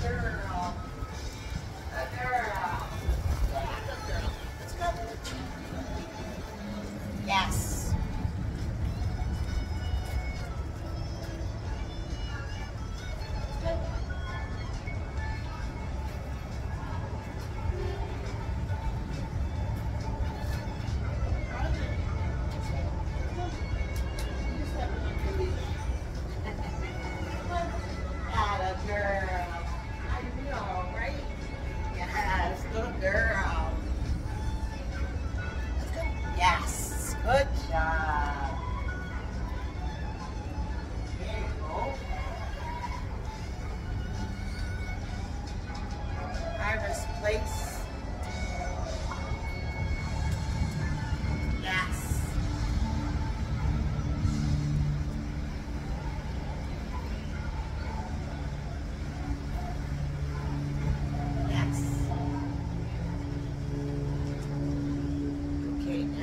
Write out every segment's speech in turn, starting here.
Sure.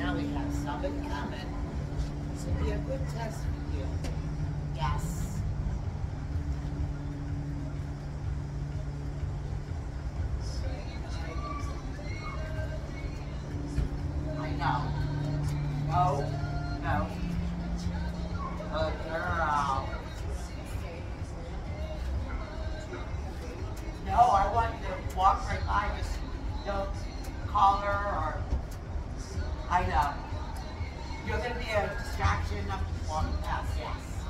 now we have something coming. This will be a good test for you. Yes. I know. Oh, no. be a distraction enough to walk past. Yes.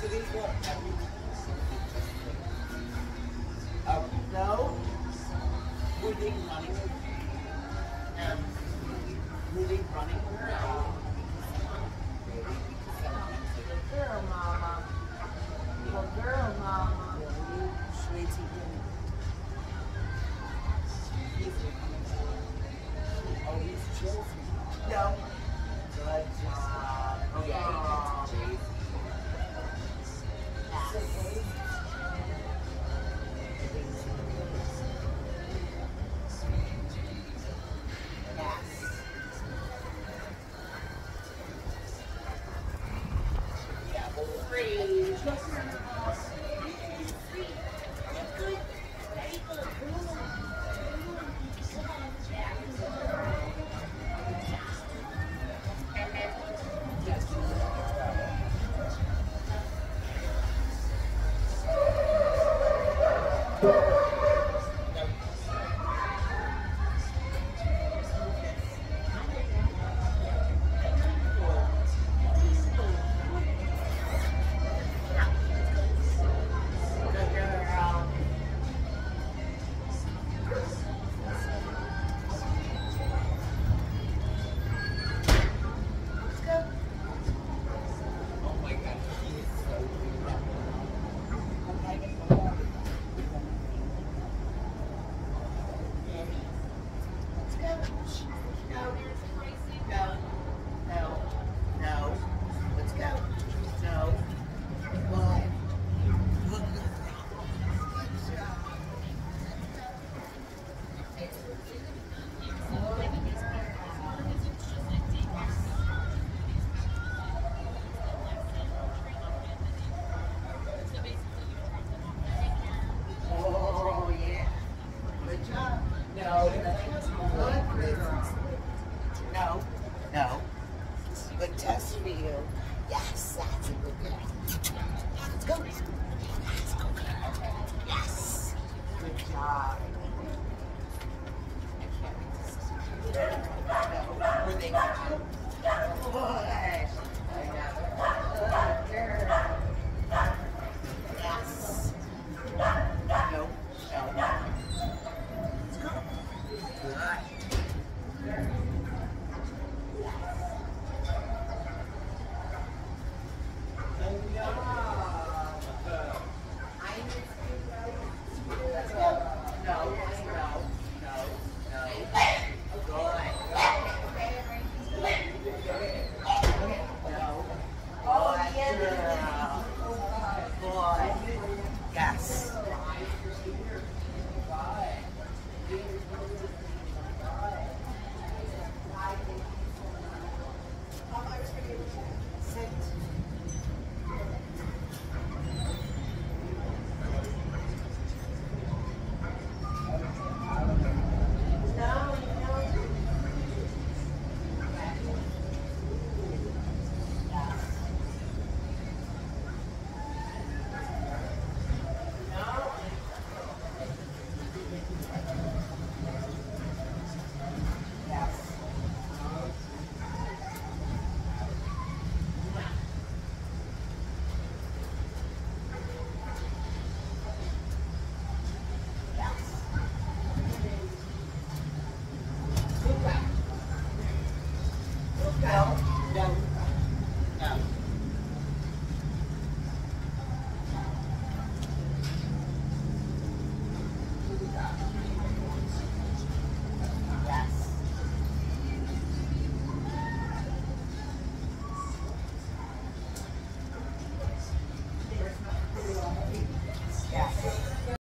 three, four. Um, Up, now, moving, running, um, and moving, running. Girl, mama. Girl, mama. Sweetie. Oh, he's chilling. No. Thank.